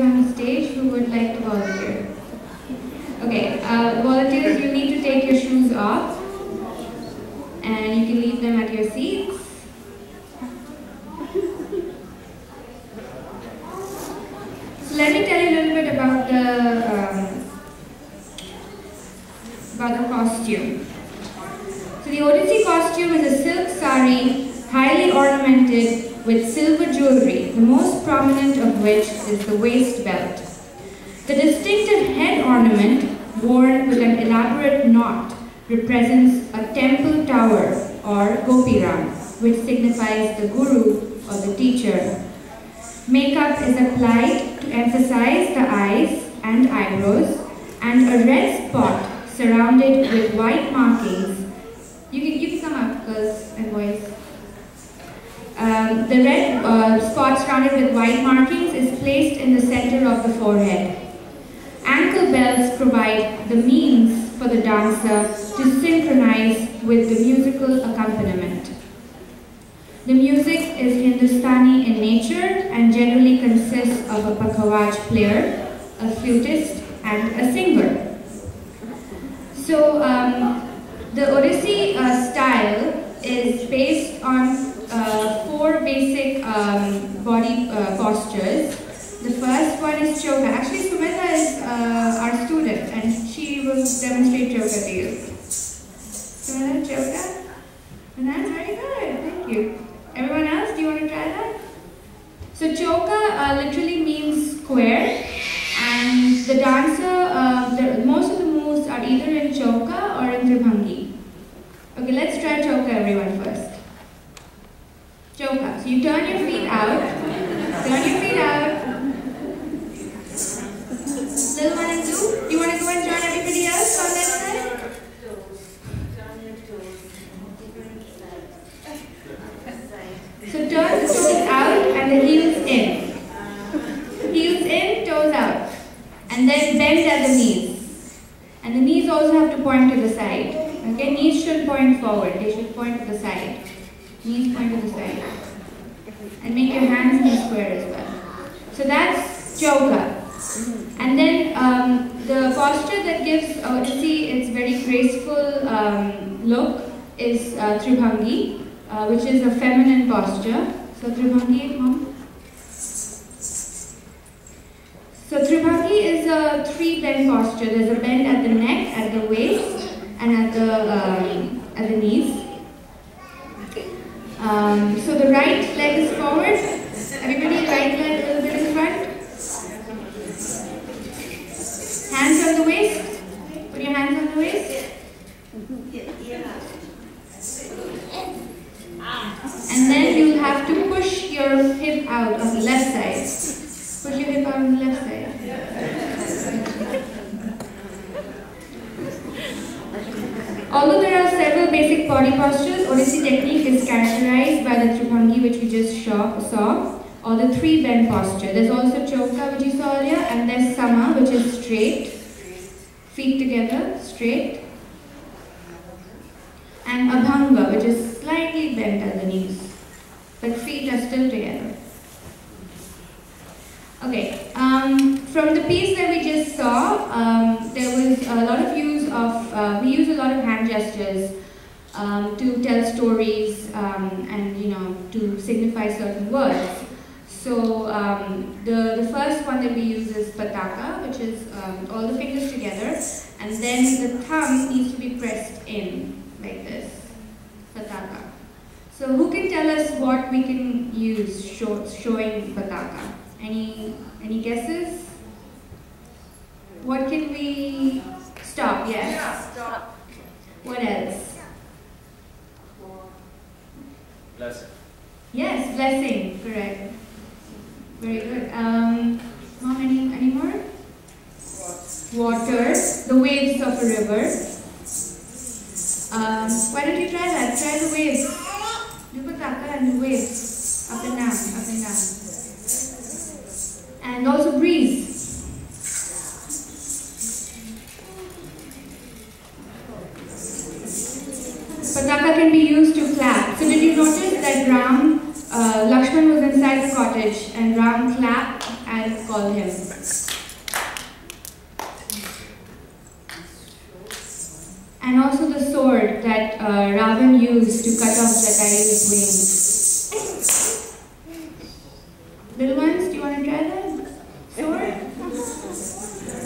on the stage who would like to volunteer? Okay, uh, volunteers, you need to take your shoes off and you can leave them at your seats. Let me tell you a little bit about the um, about the costume. So the Odissi costume is a silk sari, highly ornamented with silver jewelry, the most prominent of which is the waist belt. The distinctive head ornament, worn with an elaborate knot, represents a temple tower or gopuram, which signifies the guru or the teacher. Makeup is applied to emphasize the eyes and eyebrows, and a red spot surrounded with white markings. You can, you can come up, girls and boys. Um, the red uh, spot surrounded with white markings is placed in the center of the forehead. Ankle bells provide the means for the dancer to synchronize with the musical accompaniment. The music is Hindustani in nature and generally consists of a pakhawaj player, a flutist, and a singer. So um, the Odissi uh, style is based on four basic um, body uh, postures. The first one is Choka. Actually, Sumita is uh, our student and she will demonstrate Choka to you. Sumita, Choka? That's very good. Thank you. Everyone else, do you want to try that? So Choka uh, literally means square and the dancer, uh, the, most of the moves are either in Choka or in Tribhangi. Okay, let's try Choka everyone first. You turn your feet out. Turn your feet out. Little one and two. Do you want to go and join everybody else on that side? So turn the toes out and the heels in. Heels in, toes out. And then bend at the knees. And the knees also have to point to the side. Okay, knees should point forward. They should point to the side. Knees point to the side. And make your hands in a square as well. So that's Choka. And then um, the posture that gives Odissi its very graceful um, look is uh, Tribhangi, uh, which is a feminine posture. So Tribhangi, mom. So Tribhangi is a three bend posture. There's a bend at the neck, at the waist, and at the um, at the knees. Um, so the right leg is forward. Everybody, right leg a little bit in front. Hands on the waist. Put your hands on the waist. And then you'll have to push your hip out on the left side. Push your hip out on the left side. Although there are several basic body postures, Odissi technique is characterized by the Tribhangi which we just saw, or the three bend posture. There's also Choka which you saw earlier, and there's Sama which is straight, feet together, straight, and Abhanga which is slightly bent at the knees, but feet are still together. Okay, um, from the piece that we just saw, um, there was a lot of use of, uh, we use a lot of hand gestures um, to tell stories um, and, you know, to signify certain words. So um, the, the first one that we use is pataka, which is um, all the fingers together, and then the thumb needs to be pressed in, like this, pataka. So who can tell us what we can use show, showing pataka? Any any guesses? What can we stop? Yes. Stop. What else? Blessing. Yes, blessing. Correct. Very good. Um, mom, any any more? Water. The waves of a river. Um, why don't you try that? Try the waves. Do pataka and the waves. Up and down, up and down. And also breeze. Pataka can be used to clap. So did you notice that Ram, uh, Lakshman was inside the cottage and Ram clapped and called him. And also the sword that uh, Ravan used to cut off Jatayu's wings. Little ones, do you want to try that? Sword?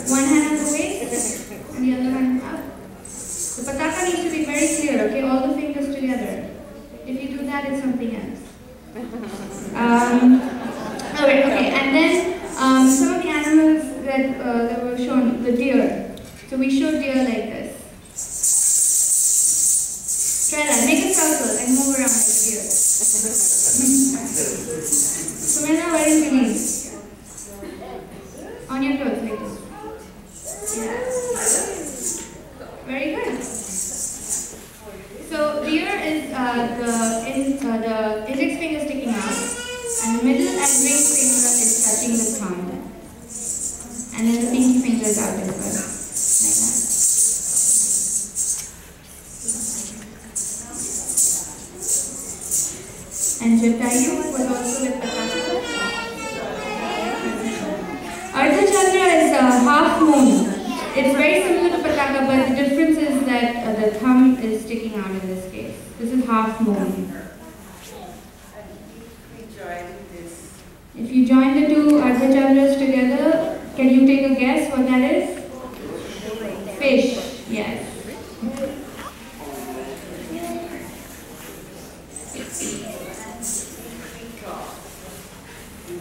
One hand on the waist, and the other hand up. The pataka needs to be very clear, okay? All the fingers together. If you do that, it's something else. Um, all right, okay, and then um, some of the animals that, uh, that were shown, the deer. So we showed deer like this. Try that, make a circle and move around like a deer. Sumena, where is your? On your toes,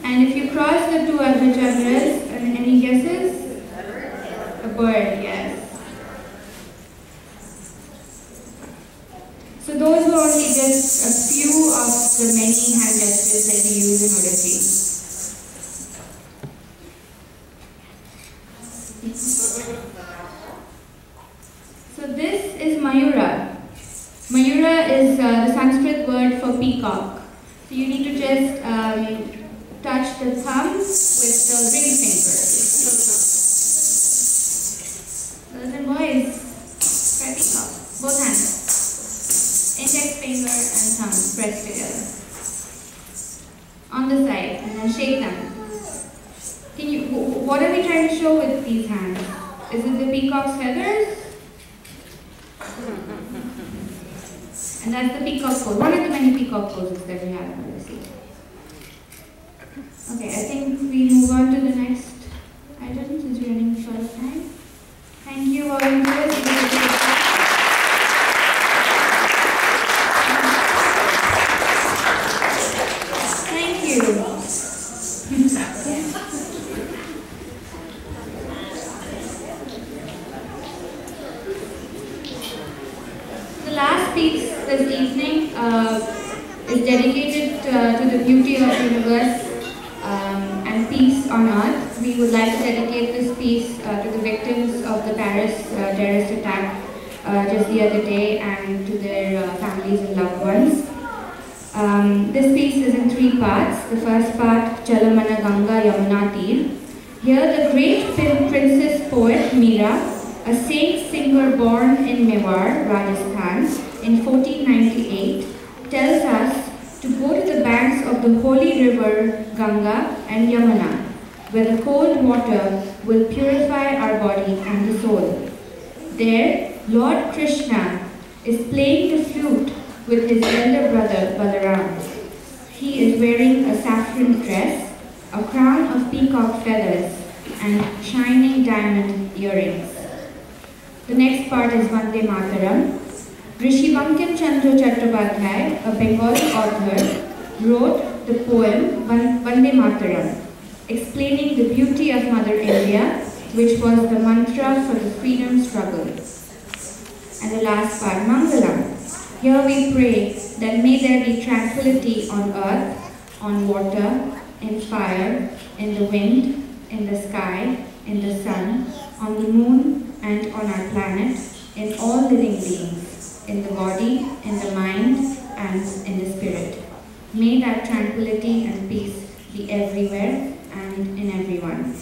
And if you cross the two Ardha Chandras, any guesses? A bird, yes. So those were only just a few of the many hand gestures that we use in Odissi. So this is Mayura. Mayura is uh, the Sanskrit word for peacock. So you need to just um, touch the thumb with the ring finger. Girls and boys, try peacock. Both hands. Index finger and thumb pressed together. On the side, and then shake them. Can you? wh- What are we trying to show with these hands? Is it the peacock's feathers? And that's the peacock pose. One of the many peacock poses that we have in Odissi. Okay, I think we move on to the next item since we're running short of time. Thank you, volunteers. You guys did a great job. Thank you. The last piece this evening uh, is dedicated uh, to the beauty of the universe um, and peace on earth. We would like to dedicate this piece uh, to the victims of the Paris uh, terrorist attack uh, just the other day and to their uh, families and loved ones. Um, this piece is in three parts. The first part, Chalamana Ganga Yamuna Tir. Here, the great prin- princess poet Meera, a saint singer born in Mewar, Rajasthan, in 1498, tells us to go to the banks of the holy river Ganga and Yamuna, where the cold water will purify our body and the soul. There, Lord Krishna is playing the flute with his elder brother Balaram. He is wearing a saffron dress, a crown of peacock feathers, and shining diamond earrings. The next part is Vande Mataram. Rishi Bankim Chandra Chattopadhyay, a Bengali author, wrote the poem Vande Mataram, explaining the beauty of Mother India, which was the mantra for the freedom struggle. And the last part, Mangalam. Here we pray that may there be tranquility on earth, on water, in fire, in the wind, in the sky, in the sun, on the moon, and on our planet, in all living beings, in the body, in the mind, and in the spirit. May that tranquility and peace be everywhere and in everyone.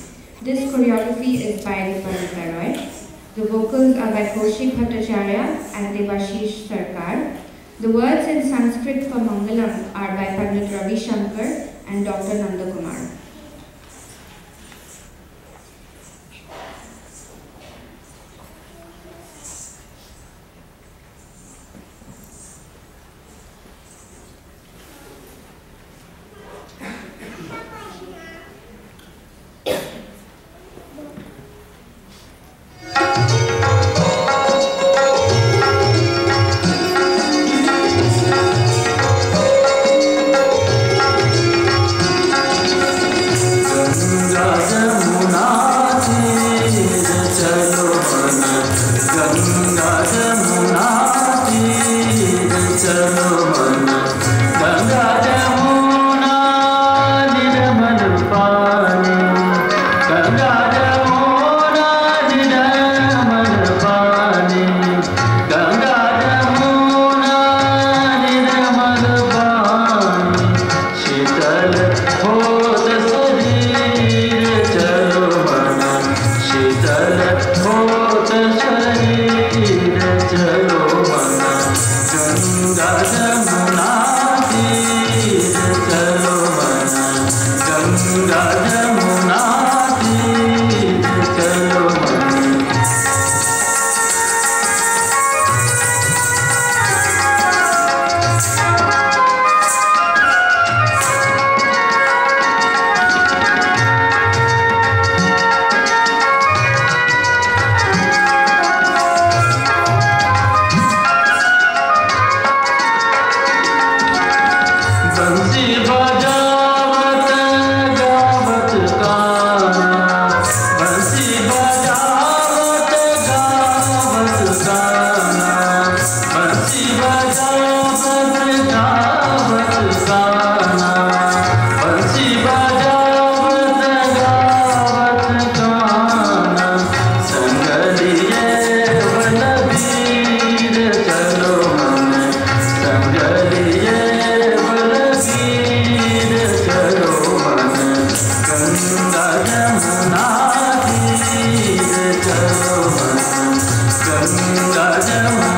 This choreography is by Deepalika Roy. The vocals are by Kaushik Bhattacharya and Devashish Sarkar. The words in Sanskrit for Mangalam are by Pandit Ravi Shankar and Dr. Nanda Kumar. i Dar jai ho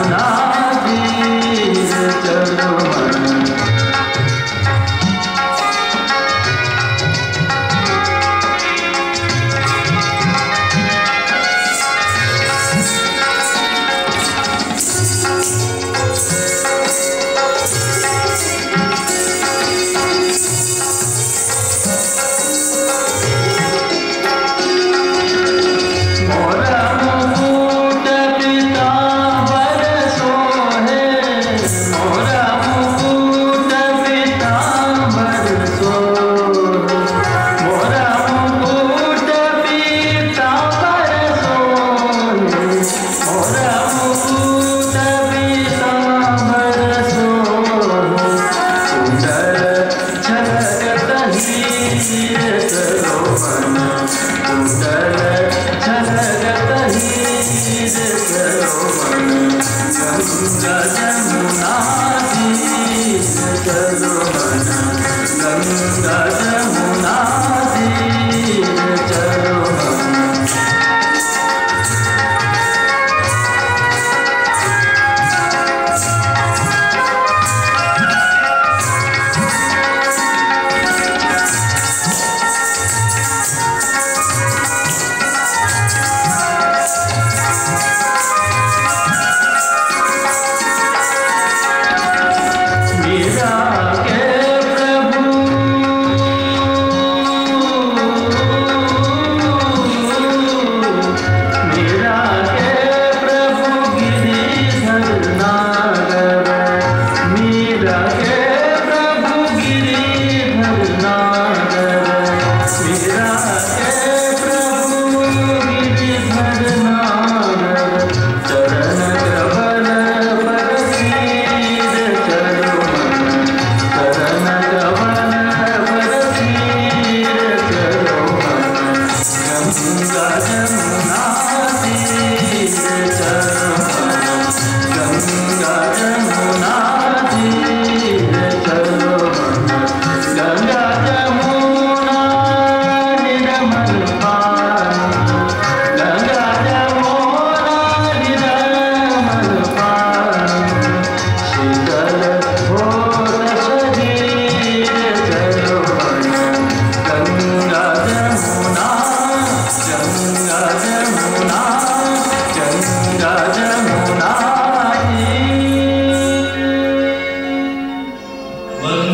Sweet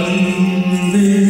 in this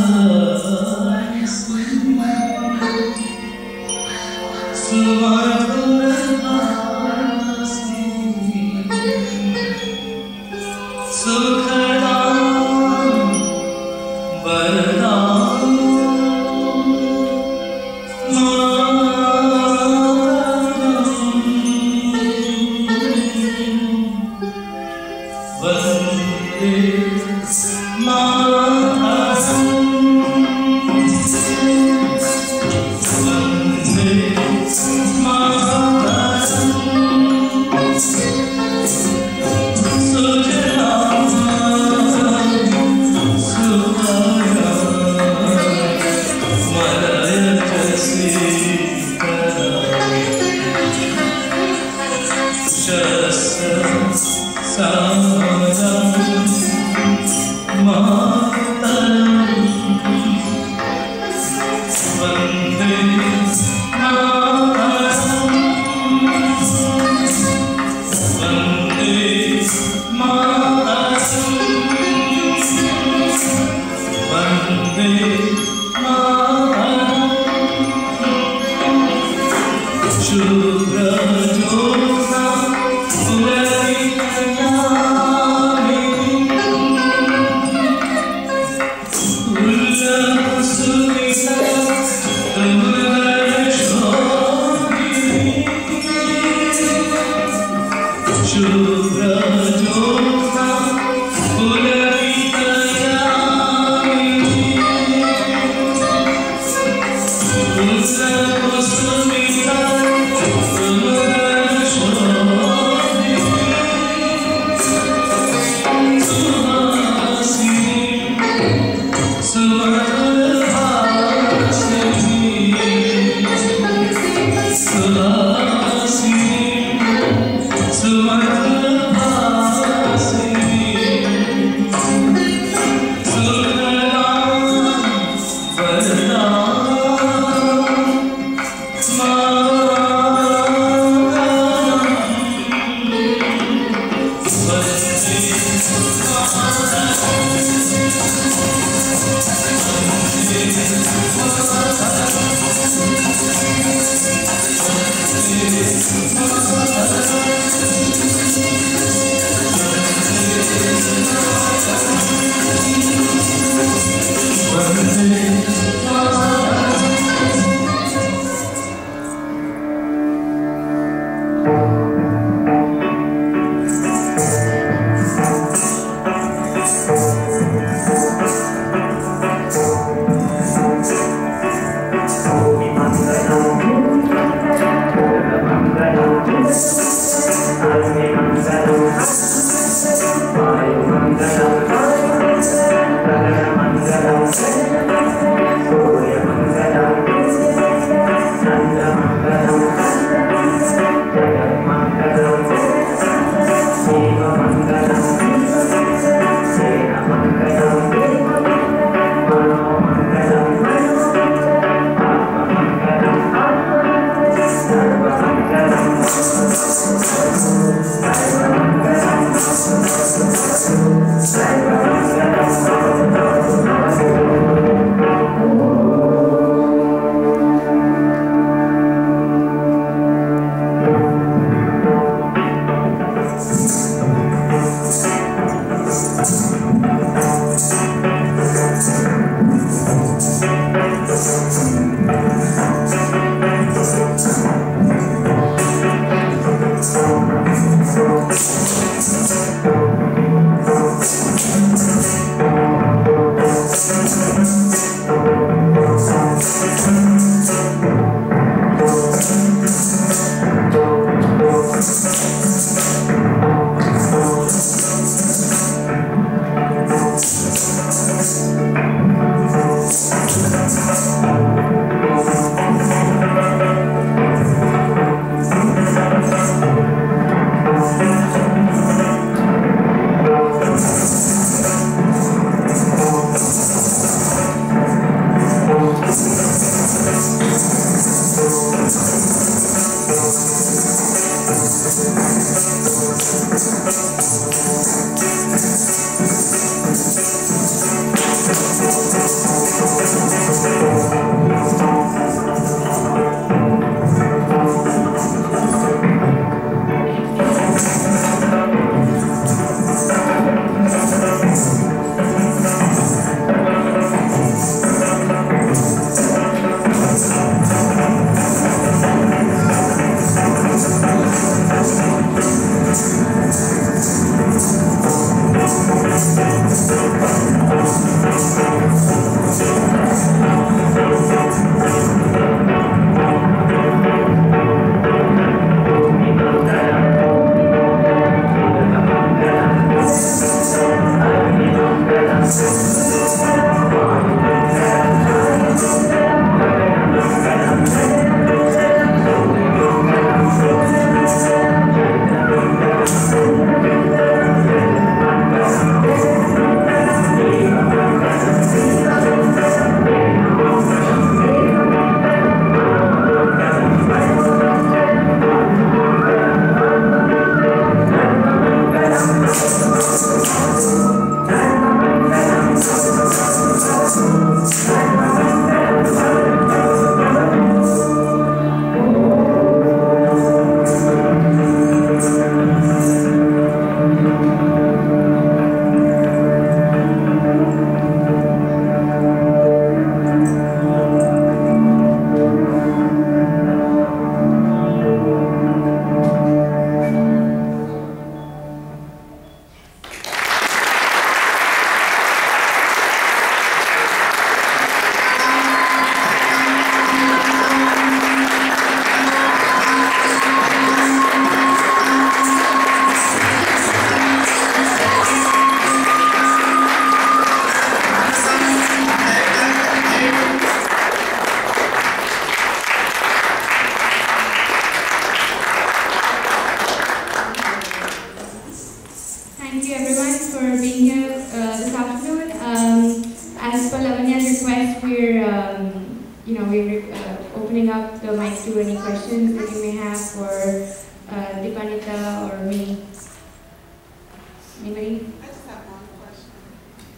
Anybody? I just have one question.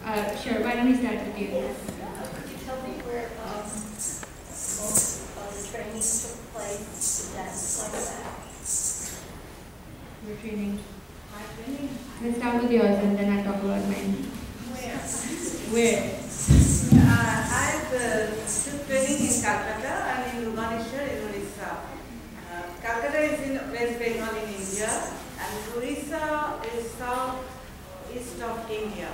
Uh, sure, why don't we start with you? Could you tell me where um, most of the training took place, that's like that? Your training. My training, Let's start with yours and then I'll talk about mine. where? Where? Uh, I've uh, took training in Calcutta and in Bhubaneswar in Orissa. Uh, Calcutta is in West Bengal in India and Orissa is south east of India.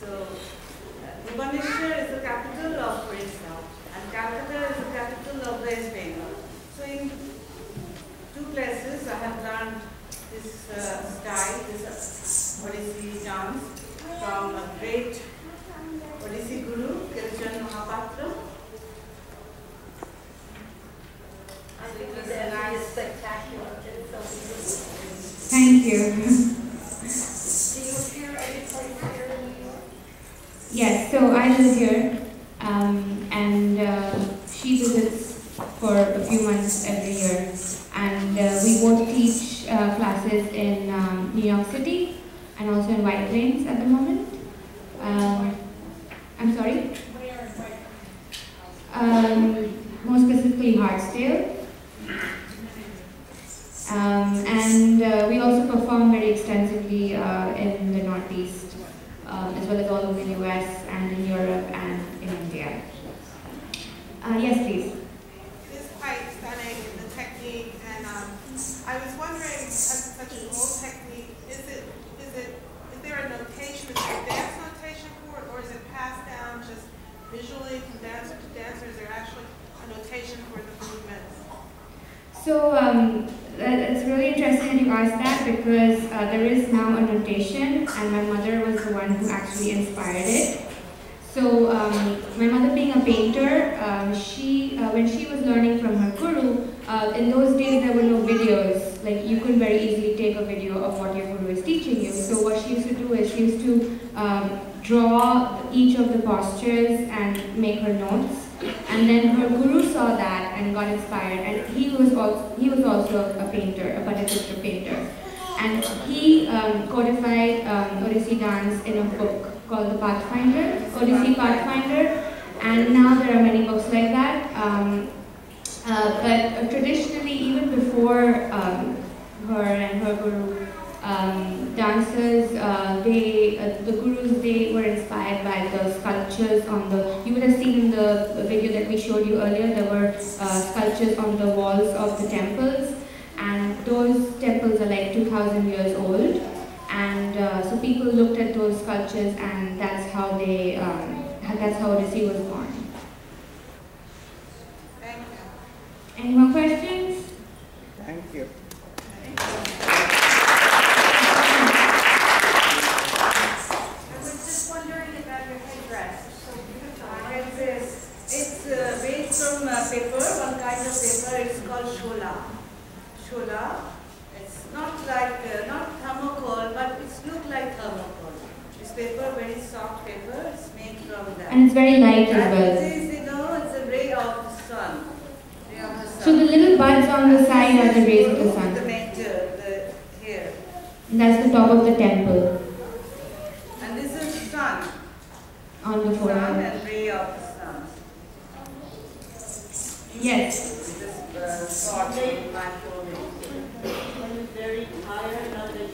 So uh, Bhubaneswar is the capital of Orissa and Calcutta is the capital of West Bengal. So in two places I have learned this uh, style, this uh, Odissi dance from a great Odissi Guru, Kelucharan Mohapatra. I think Yes, so I live here, um, and uh, she visits for a few months every year. And uh, we both teach uh, classes in um, New York City and also in White Plains at the moment. Um, I'm sorry? Where and where? Um, more specifically, Hartsdale. Um, and uh, we also perform very extensively uh, in the Northeast, um, as well as all over the US and in Europe and in India. Uh, yes, please. It's quite stunning, the technique, and um, I was wondering, such, such an old technique, is it, is it, is there a notation, is there a dance notation for it, or is it passed down just visually from dancer to dancer? Is there actually a notation for the movements? So um, it's really interesting you asked that because uh, there is now a notation, and my mother was the one who actually inspired it. So um, my mother being a painter, um, she uh, when she was learning from her guru, uh, in those days there were no videos. Like you couldn't very easily take a video of what your guru is teaching you. So what she used to do is she used to um, draw each of the postures and make her notes. And then her guru saw that and got inspired. And he was also he was also a painter, a Patachitra painter. And he um, codified um, Odissi dance in a book called The Pathfinder, Odissi Pathfinder. And now there are many books like that. Um, uh, but traditionally, even before um, her and her guru, um, dancers, uh, they, uh, the gurus, they were inspired by the sculptures on the, you would have seen in the video that we showed you earlier, there were uh, sculptures on the walls of the temples, and those temples are like 2,000 years old. And uh, so people looked at those sculptures, and that's how they, um, that's how Odissi was born. Thank you. Any more questions? Thank you. I was just wondering about your headdress, it's so beautiful. Uh, It's, uh, it's uh, made from uh, paper, one kind of paper, it's called shola. Shola. It's not like, uh, not thermocol, but it's look like thermocol. It's paper, very soft paper, it's made from that. And it's very light as And well. it is, you know, it's a ray of the sun. Ray of the sun. So the little buds on the side are the rays of the The sun. major, the here. And that's the top of the temple And this is sun. on the forehead. Sun and ray of the sun. Yes. This uh, thought in my forehead. I'm very tired now that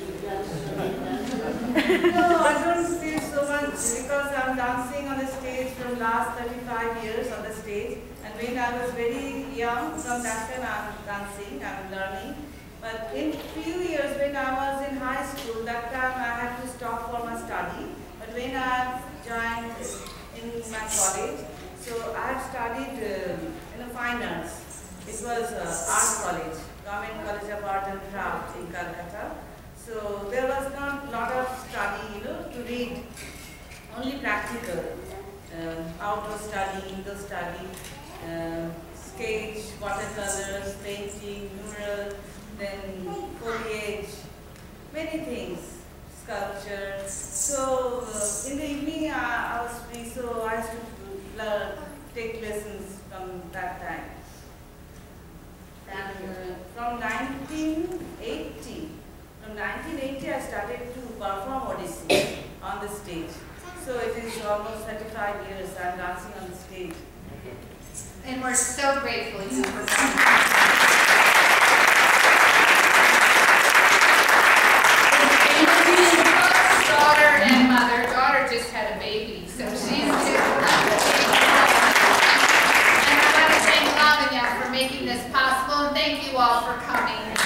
many No, I don't feel so much because I'm dancing on the stage from last 35 years on the stage. And when I was very young, from that time I'm dancing, I'm learning. But in few years when I was in high school, that time I had to stop for my study. But when I joined in my college, so I had studied um, in the fine arts. It was uh, art college, Government College of Art and Craft in Calcutta. So there was not lot of study, you know, to read, only practical. Um, outdoor study, indoor study, um, sketch, watercolors, painting, mural, then foliage, many things, sculpture. So uh, in the evening I, I was free, so I used to learn, take lessons from that time. And uh, from 1980, from 1980 I started to perform Odissi on the stage. So it is almost 35 years I'm dancing on the stage. And we're so grateful you for coming. Daughter and mother, daughter just had a baby, so she's too. And I want to thank Lavanya for making this possible, and thank you all for coming.